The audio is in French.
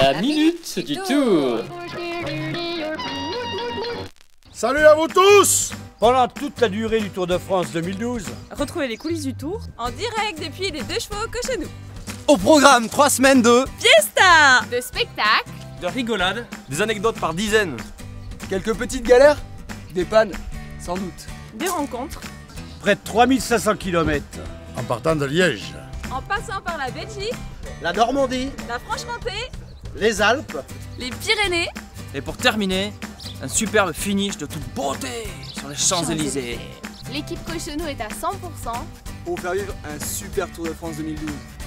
La minute du tour. Salut à vous tous Pendant toute la durée du Tour de France 2012, Retrouvez les coulisses du tour en direct depuis les deux chevaux que chez nous. Au programme, 3 semaines de Fiesta de spectacle, de rigolade, des anecdotes par dizaines. Quelques petites galères Des pannes Sans doute. Des rencontres près de 3500 km. En partant de Liège. en passant par la Belgique, La Normandie, la Franche-Comté, les Alpes, les Pyrénées, et pour terminer, un superbe finish de toute beauté sur les Champs-Élysées. l'équipe Cochonou est à 100%. Pour faire vivre un super Tour de France 2012. Vive